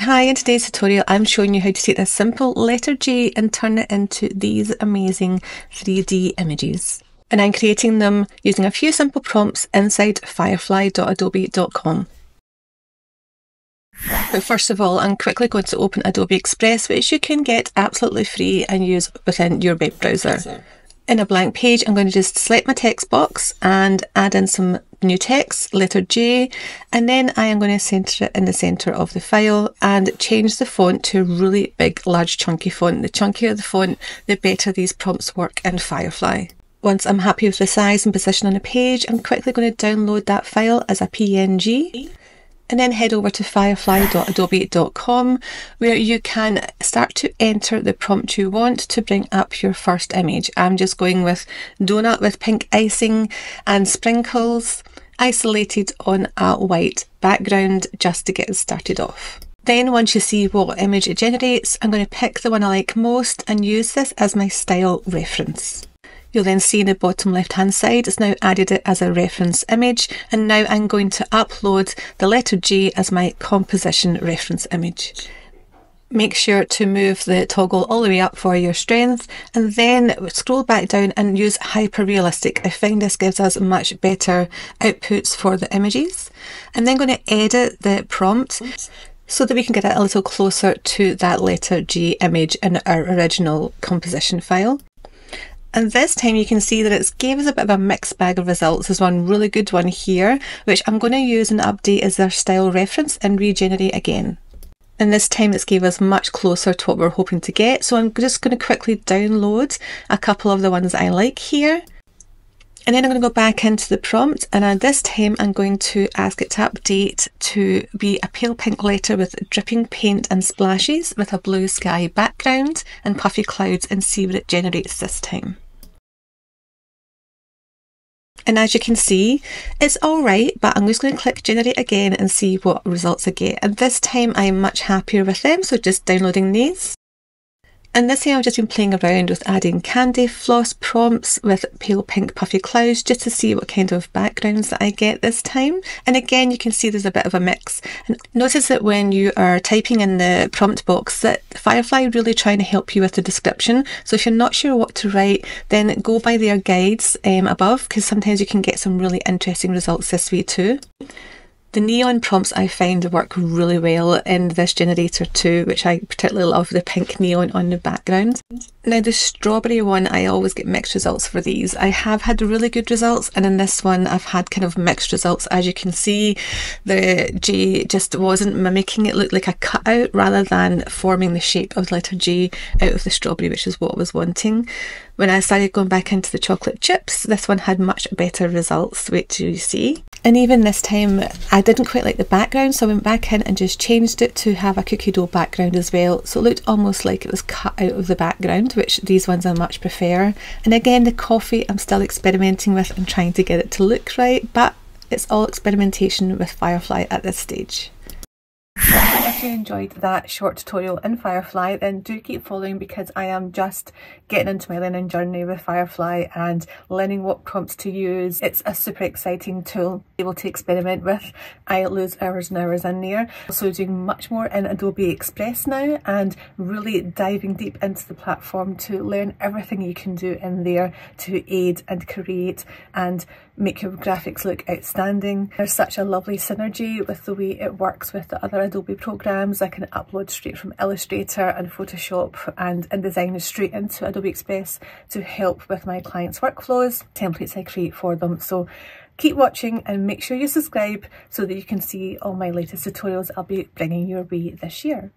Hi, in today's tutorial I'm showing you how to take this simple letter J and turn it into these amazing 3D images. And I'm creating them using a few simple prompts inside firefly.adobe.com. But first of all, I'm quickly going to open Adobe Express, which you can get absolutely free and use within your web browser. In a blank page, I'm going to just select my text box and add in some new text, letter J, and then I am going to centre it in the centre of the file and change the font to a really big, large, chunky font. The chunkier the font, the better these prompts work in Firefly. Once I'm happy with the size and position on the page, I'm quickly going to download that file as a PNG and then head over to firefly.adobe.com where you can start to enter the prompt you want to bring up your first image. I'm just going with donut with pink icing and sprinkles isolated on a white background just to get started off. Then once you see what image it generates, I'm going to pick the one I like most and use this as my style reference. You'll then see in the bottom left hand side it's now added it as a reference image and now I'm going to upload the letter G as my composition reference image. Make sure to move the toggle all the way up for your strength and then scroll back down and use hyper realistic. I find this gives us much better outputs for the images. I'm then going to edit the prompt so that we can get it a little closer to that letter G image in our original composition file. And this time you can see that it's gave us a bit of a mixed bag of results. There's one really good one here, which I'm going to use and update as their style reference and regenerate again. And this time it's gave us much closer to what we're hoping to get. So I'm just going to quickly download a couple of the ones I like here. And then I'm going to go back into the prompt and this time I'm going to ask it to update to be a pale pink letter with dripping paint and splashes with a blue sky background and puffy clouds and see what it generates this time. And as you can see, it's all right, but I'm just going to click generate again and see what results I get. And this time I'm much happier with them, so just downloading these. And this year I've just been playing around with adding candy floss prompts with pale pink puffy clouds just to see what kind of backgrounds that I get this time. And again, you can see there's a bit of a mix. And notice that when you are typing in the prompt box that Firefly really trying to help you with the description. So if you're not sure what to write, then go by their guides um, above because sometimes you can get some really interesting results this way too. The neon prompts I find work really well in this generator too, which I particularly love the pink neon on the background. Now the strawberry one, I always get mixed results for these. I have had really good results and in this one I've had kind of mixed results. As you can see, the J just wasn't mimicking it looked like a cutout rather than forming the shape of the letter J out of the strawberry, which is what I was wanting. When I started going back into the chocolate chips, this one had much better results, which you see. And even this time, I didn't quite like the background, so I went back in and just changed it to have a cookie dough background as well. So it looked almost like it was cut out of the background, which these ones I much prefer. And again, the coffee I'm still experimenting with and trying to get it to look right, but it's all experimentation with Firefly at this stage. If you enjoyed that short tutorial in Firefly then do keep following because I am just getting into my learning journey with Firefly and learning what prompts to use. It's a super exciting tool able to experiment with. I lose hours and hours in there. Also doing much more in Adobe Express now and really diving deep into the platform to learn everything you can do in there to aid and create and make your graphics look outstanding. There's such a lovely synergy with the way it works with the other Adobe programs. I can upload straight from Illustrator and Photoshop and InDesign straight into Adobe Express to help with my clients' workflows, templates I create for them. So keep watching and make sure you subscribe so that you can see all my latest tutorials I'll be bringing your way this year.